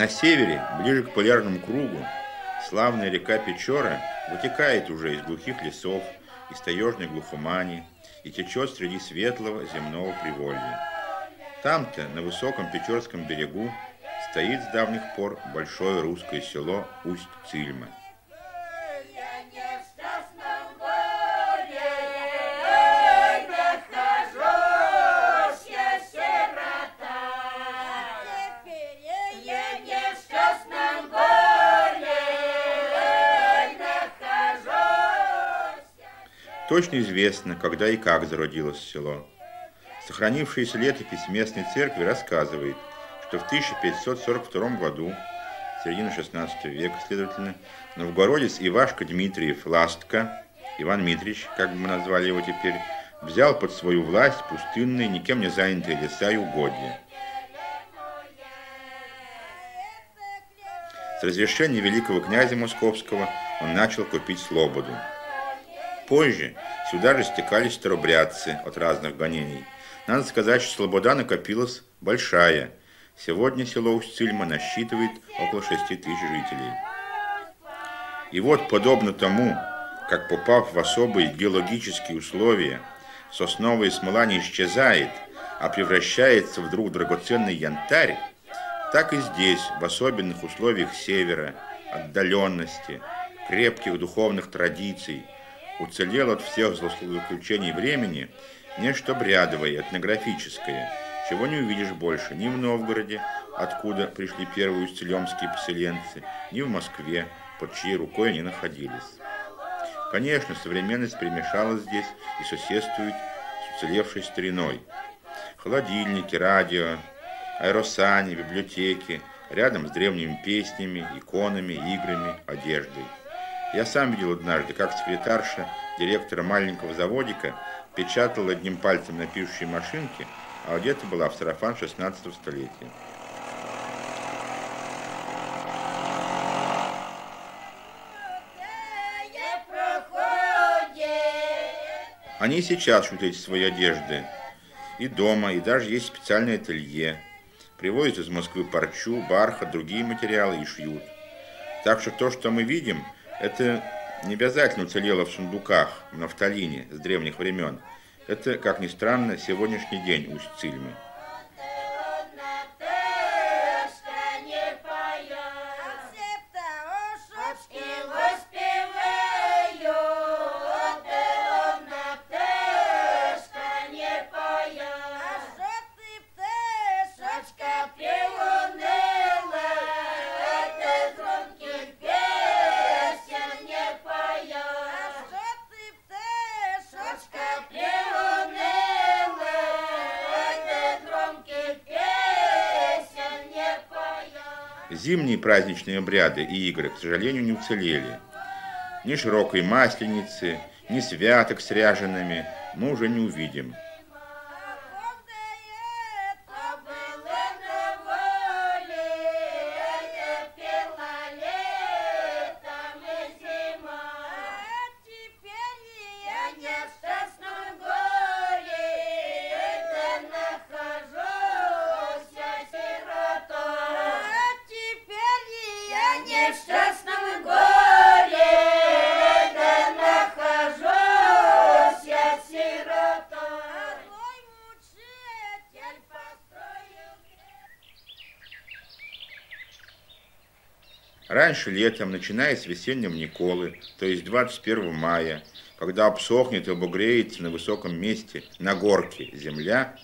На севере, ближе к полярному кругу, славная река Печора вытекает уже из глухих лесов, из таежной глухомани и течет среди светлого земного приволья. Там-то, на высоком Печорском берегу, стоит с давних пор большое русское село Усть-Цильма – Точно известно, когда и как зародилось село. Сохранившаяся летопись местной церкви рассказывает, что в 1542 году, середина 16 века, следовательно, новгородец Ивашка Дмитриев Ластка, Иван Митрич, как бы мы назвали его теперь, взял под свою власть пустынные, никем не занятые леса и угодья. С разрешения великого князя Московского он начал купить слободу. Позже сюда же стекались старобрядцы от разных гонений. Надо сказать, что слобода накопилась большая. Сегодня село Усть-Цильма насчитывает около 6 тысяч жителей. И вот, подобно тому, как попав в особые геологические условия, сосновая смола не исчезает, а превращается вдруг в драгоценный янтарь, так и здесь, в особенных условиях севера, отдаленности, крепких духовных традиций – уцелел от всех злоключений времени нечто брядовое, этнографическое, чего не увидишь больше ни в Новгороде, откуда пришли первые устелемские поселенцы, ни в Москве, под чьей рукой они находились. Конечно, современность примешалась здесь и соседствует с уцелевшей стариной. Холодильники, радио, аэросани, библиотеки, рядом с древними песнями, иконами, играми, одеждой. Я сам видел однажды, как секретарша директора маленького заводика печатала одним пальцем на пишущей машинке, а одета была в сарафан 16 столетия. Они сейчас шьют эти свои одежды. И дома, и даже есть специальное ателье. Привозят из Москвы парчу, бархат, другие материалы и шьют. Так что то, что мы видим – это не обязательно уцелело в сундуках, в нафталине с древних времен. Это, как ни странно, сегодняшний день Усть-Цильмы. Зимние праздничные обряды и игры, к сожалению, не уцелели. Ни широкой масленицы, ни святок с ряжеными мы уже не увидим. Раньше летом, начиная с весеннего Николы, то есть 21 мая, когда обсохнет и обогреется на высоком месте, на горке, земля,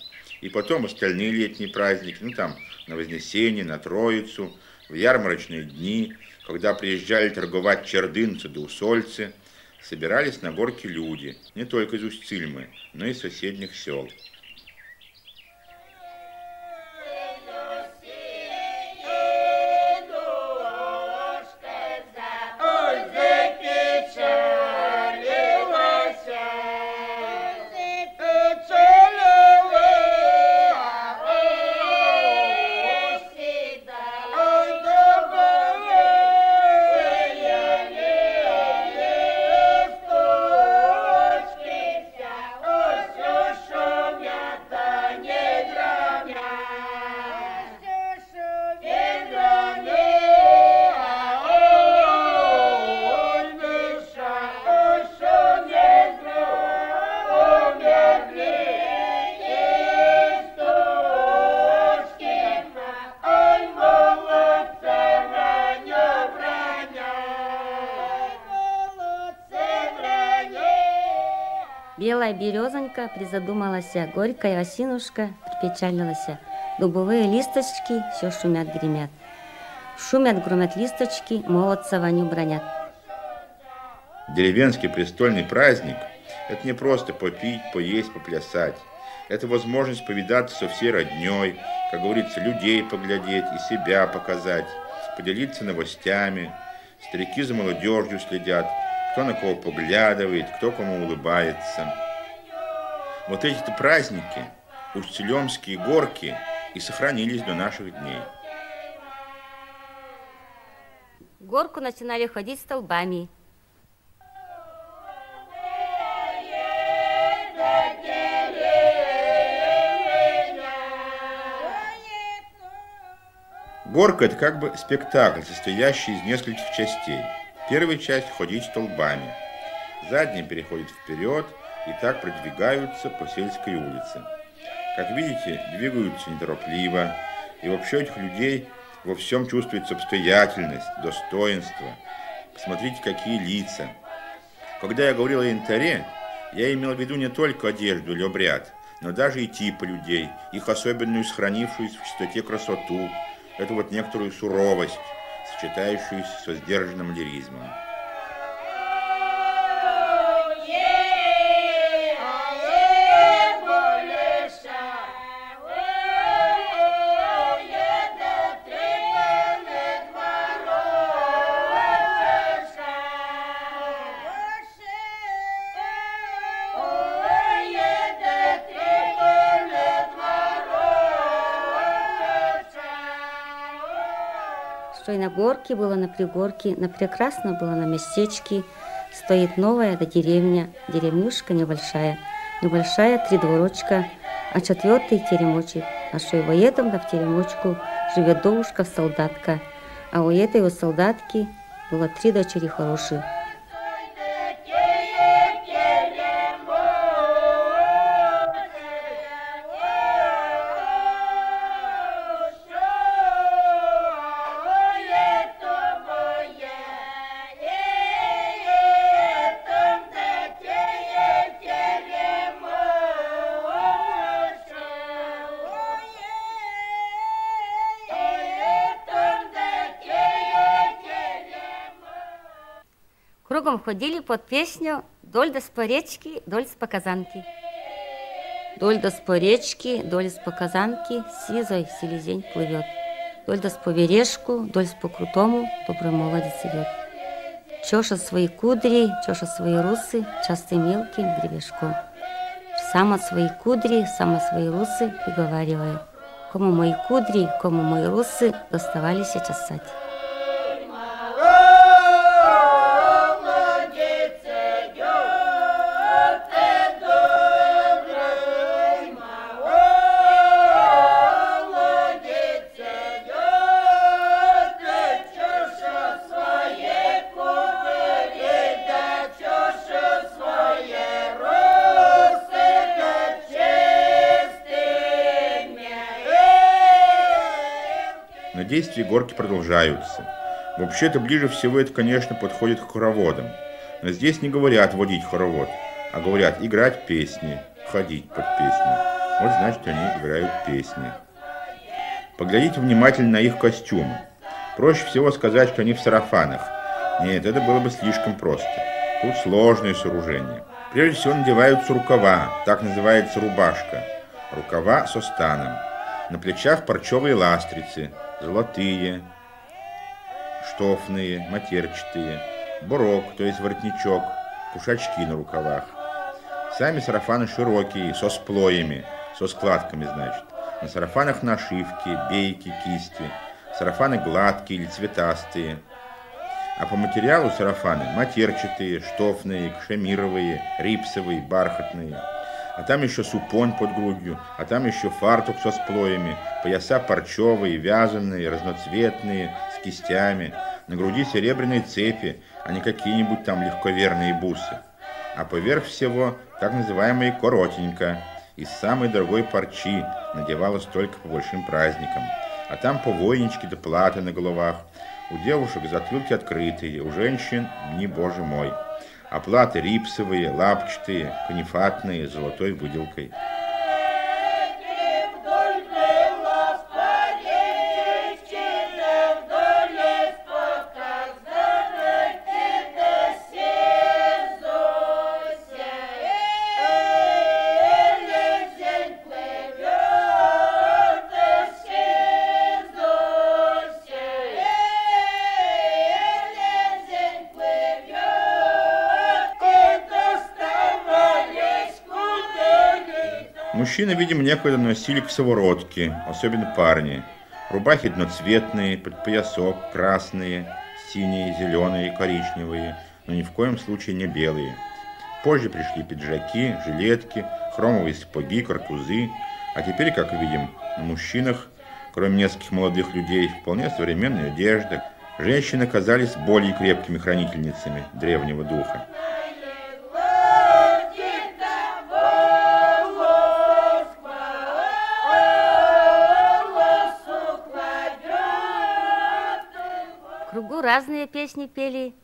и потом остальные летние праздники, ну там, на Вознесение, на Троицу, в ярмарочные дни, когда приезжали торговать чердынцы да усольцы, собирались на горке люди, не только из Усть-Цильмы, но и соседних сел. Березонька призадумалась, горькая осинушка припечалилась. Дубовые листочки все шумят, гремят. Шумят, громят листочки, молодца Ваню бронят. Деревенский престольный праздник – это не просто попить, поесть, поплясать. Это возможность повидаться со всей родней, как говорится, людей поглядеть и себя показать, поделиться новостями. Старики за молодежью следят, кто на кого поглядывает, кто кому улыбается. Вот эти-то праздники, Усть-Целемские горки, и сохранились до наших дней. Горку начинали ходить столбами. Горка – это как бы спектакль, состоящий из нескольких частей. Первая часть – ходить столбами. Задняя переходит вперед и так продвигаются по сельской улице. Как видите, двигаются неторопливо, и вообще этих людей во всем чувствуется обстоятельность, достоинство. Посмотрите, какие лица. Когда я говорил о янтаре, я имел в виду не только одежду или обряд, но даже и типы людей, их особенную сохранившуюся в чистоте красоту, эту вот некоторую суровость, сочетающуюся со сдержанным лиризмом. Горке было, на пригорке, на прекрасно было на местечке. Стоит новая да деревня, деревнюшка небольшая, небольшая три дворочка, а четвертый теремочек. А что и воедом да в теремочку живет довушка-солдатка, а у этой у солдатки было три дочери хорошие. Кругом ходили под песню «Доль да с поречки, доль с показанки». Доль да с поречки, доль с показанки, сизой селезень плывет. Доль да с повережку, доль с по крутому, добрый молодец идет. Чоша свои кудри, чоша свои русы, часто мелким гребешком. Сама свои кудри, сама свои русы, приговаривая. Кому мои кудри, кому мои русы, доставались чесать. Действия горки продолжаются. Вообще-то ближе всего это, конечно, подходит к хороводам. Но здесь не говорят водить хоровод, а говорят играть песни, ходить под песни. Вот значит, они играют песни. Поглядите внимательно на их костюмы. Проще всего сказать, что они в сарафанах. Нет, это было бы слишком просто. Тут сложное сооружение. Прежде всего надеваются рукава, так называется рубашка. Рукава со станом. На плечах парчевые ластрицы, золотые, штофные, матерчатые, бурок, то есть воротничок, кушачки на рукавах. Сами сарафаны широкие, со сплоями, со складками, значит. На сарафанах нашивки, бейки, кисти. Сарафаны гладкие или цветастые. А по материалу сарафаны матерчатые, штофные, кашемировые, рипсовые, бархатные – а там еще супонь под грудью, а там еще фартук со сплоями, пояса парчевые, вязаные, разноцветные, с кистями, на груди серебряные цепи, а не какие-нибудь там легковерные бусы. А поверх всего так называемая коротенька, из самой дорогой парчи, надевалась только по большим праздникам. А там по воиничке да платы на головах. У девушек затылки открытые, у женщин, не боже мой. Оплаты рипсовые, лапчатые, канифатные, золотой выделкой. Мужчины, видимо, некогда носили косоворотки, особенно парни. Рубахи одноцветные, под поясок, красные, синие, зеленые, коричневые, но ни в коем случае не белые. Позже пришли пиджаки, жилетки, хромовые сапоги, каркузы, а теперь, как видим, на мужчинах, кроме нескольких молодых людей, вполне современная одежда. Женщины казались более крепкими хранительницами древнего духа. Разные песни пели.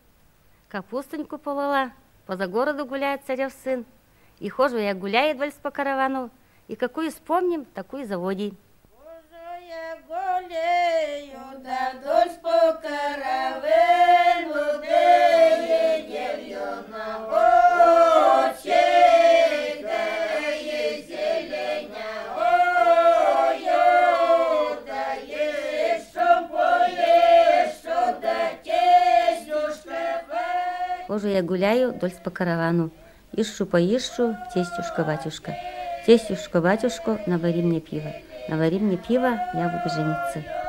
Капустоньку полола, поза городу гуляет царев сын. И хожу я гуляет вальс по каравану, и какую вспомним, такую заводи. я гуляю, да дождь по каравану, Хожу я гуляю дольс по каравану, ищу поищу, тестюшка, батюшка. Тестюшка, батюшка, навари мне пиво. Навари мне пиво, я буду жениться.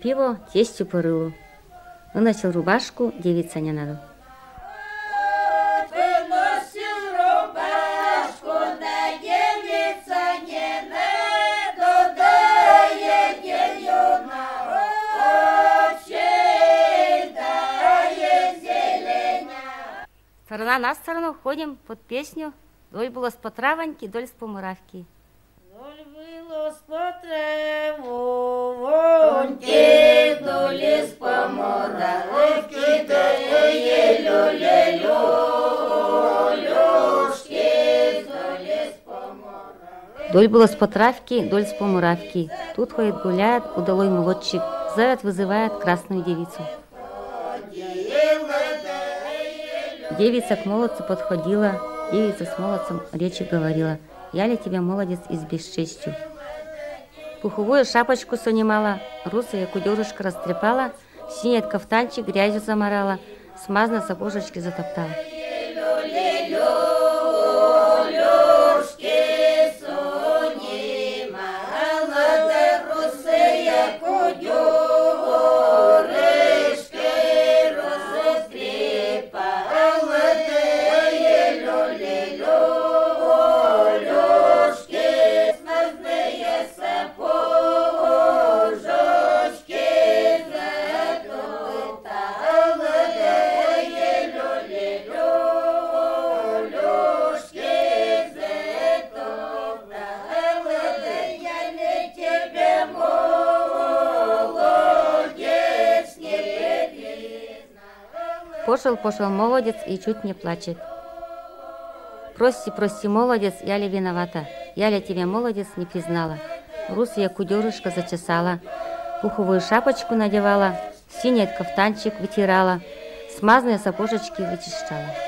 Пиво, тестю по рылу. Выносил рубашку, девица не надо. Сторона на сторону ходим под песню «Доль было с потравоньки, доль с помуравки». Доль было с потравки, доль с помуравки. Тут ходит гуляет удалой молодчик, зовет, вызывает красную девицу. Девица к молодцу подходила, девица с молодцем речи говорила. Я ли тебя, молодец, из бесчестью? Пуховую шапочку сонимала, русая кудерушка растрепала, синий кафтанчик грязью заморала, смазно сапожечки затоптала. Пошел, пошел молодец и чуть не плачет. Прости, прости, молодец, я ли виновата? Я ли тебя, молодец, не признала? Русая кудерушка зачесала, пуховую шапочку надевала, синий кафтанчик вытирала, смазанные сапожечки вычищала.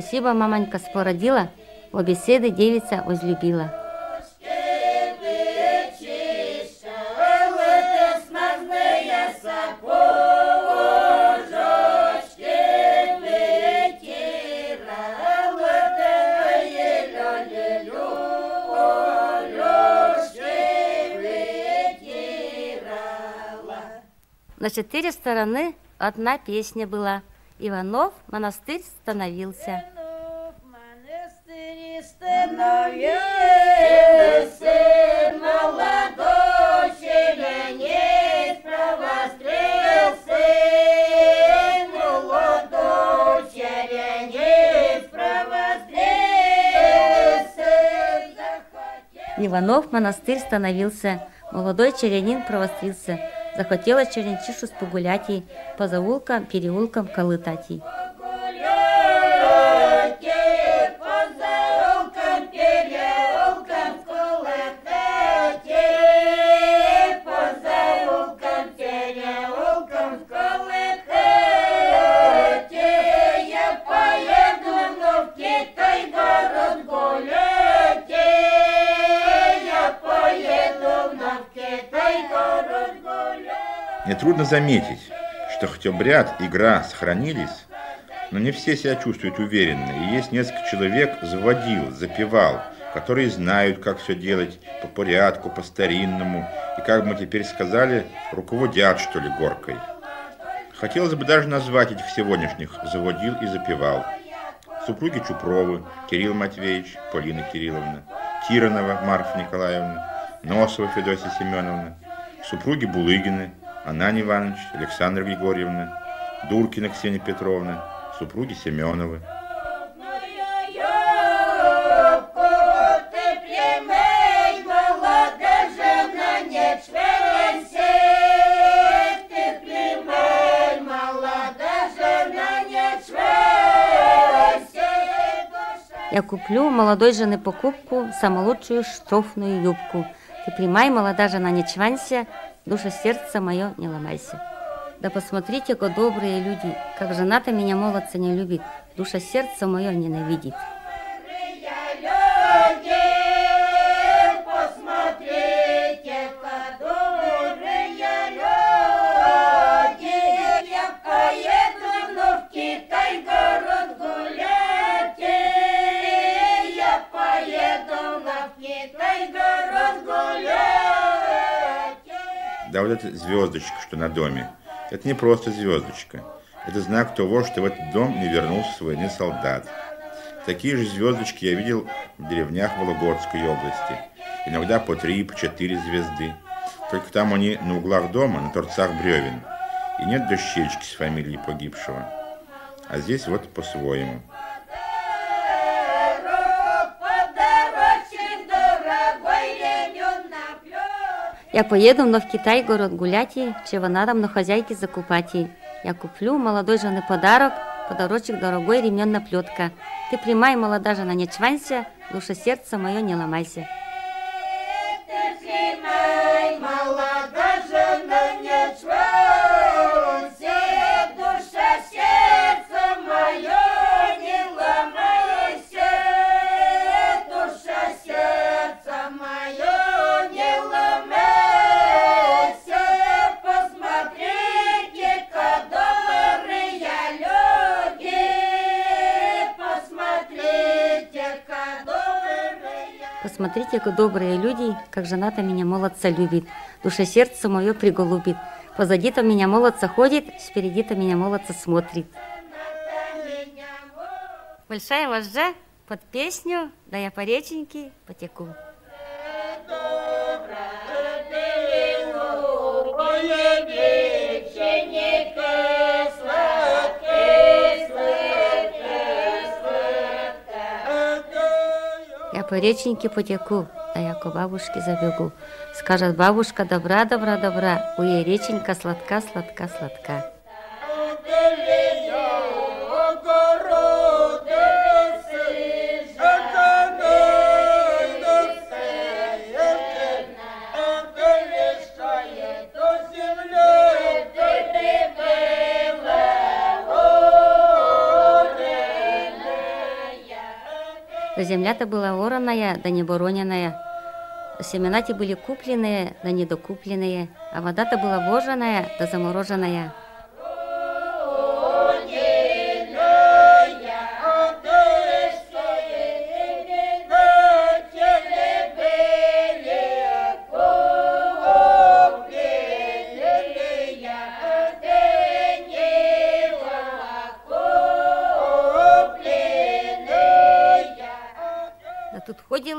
Спасибо, мамонька спородила, о беседы девица возлюбила. На четыре стороны одна песня была. Иванов монастырь становился. Монастырь становился, молодой черенец провострился. Иванов монастырь становился, молодой черянин провострился. Захотела черенчишу спогулять ей, по заулкам, переулкам колытать ей. Заметить, что хоть обряд, игра сохранились, но не все себя чувствуют уверенно, и есть несколько человек заводил, запевал, которые знают, как все делать по порядку, по-старинному, и, как мы теперь сказали, руководят, что ли, горкой. Хотелось бы даже назвать этих сегодняшних «заводил» и «запевал». Супруги Чупровы, Кирилл Матвеевич, Полина Кирилловна, Тиранова Марфа Николаевна, Носова Федосия Семеновна, супруги Булыгины, Анань Иванович, Александра Григорьевна, Дуркина Ксения Петровна, супруги Семеновы. Я куплю молодой жены покупку, самую лучшую штофную юбку. Ты примай, молода жена, не чванься, душа сердца мое, не ломайся. Да посмотрите, как добрые люди, как жена-то меня молодца не любит, душа сердца мое ненавидит. Посмотрите, Да вот эта звездочка, что на доме, это не просто звездочка. Это знак того, что в этот дом не вернулся с войны солдат. Такие же звездочки я видел в деревнях Вологодской области. Иногда по три, по четыре звезды. Только там они на углах дома, на торцах бревен. И нет дощечки с фамилией погибшего. А здесь вот по-своему. Я поеду вновь в Китай, город гулять, и чего надо на хозяйке закупать. ей. Я куплю молодой жены подарок, подарочек дорогой ременная плетка. Ты примай, молода жена, не чванься, душа сердца мое не ломайся. Ты примай, молода жена, не чванься, добрые Посмотрите, как добрые люди, как жена-то меня молодца любит, душа сердца мое приголубит. Позади-то меня молодца ходит, спереди-то меня молодца смотрит. Большая вожжа под песню «Да я по реченьке потеку». По реченьке потеку, да я к бабушке забегу. Скажет бабушка, добра, добра, добра, у ей реченька сладка, сладка, сладка. Земля-то была вороная, да не бороненная. Семена-то были купленные, да недокупленные, а вода-то была вожаная, да замороженная.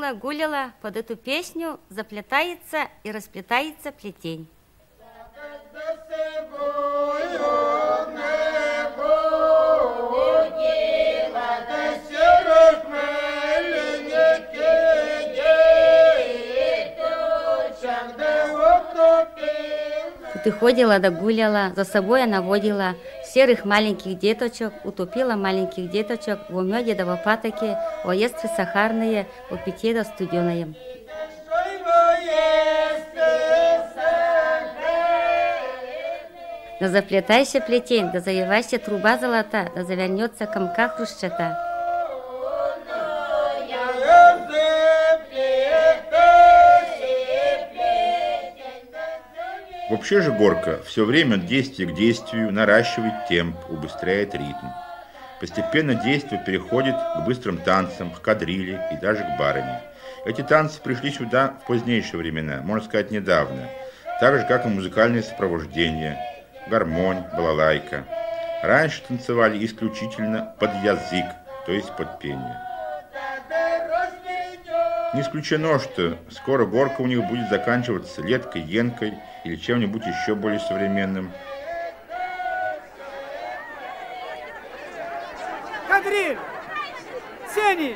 Ходила, гуляла, под эту песню заплетается и расплетается плетень. И ходила, да гуляла, за собой она водила серых маленьких деточек, утопила маленьких деточек в меде да в патоке, о естре сахарные, о питье да студеное. Да заплетайся плетень, да завивайся труба золота, да завернется комка хрущета. Вообще же горка все время от действия к действию наращивает темп, убыстряет ритм. Постепенно действие переходит к быстрым танцам, к кадриле и даже к барыне. Эти танцы пришли сюда в позднейшие времена, можно сказать, недавно. Так же, как и музыкальные сопровождения, гармонь, балалайка. Раньше танцевали исключительно под язык, то есть под пение. Не исключено, что скоро горка у них будет заканчиваться леткой, енкой или чем-нибудь еще более современным. Кадриль! Сени!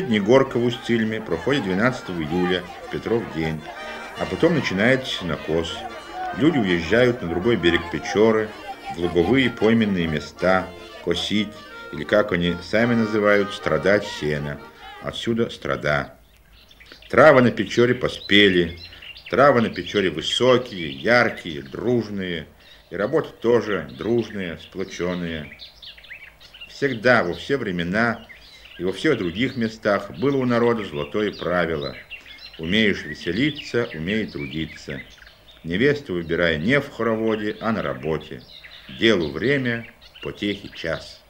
Вот, последняя горка в Устильме проходит 12 июля, Петров день, а потом начинается накос. Люди уезжают на другой берег Печоры, в луговые пойменные места, косить, или как они сами называют, страдать сено. Отсюда страда. Травы на Печоре поспели, травы на Печоре высокие, яркие, дружные, и работа тоже дружная, сплоченная. Всегда, во все времена и во всех других местах было у народа золотое правило. Умеешь веселиться, умей трудиться. Невесту выбирая не в хороводе, а на работе. Делу время, потехи час.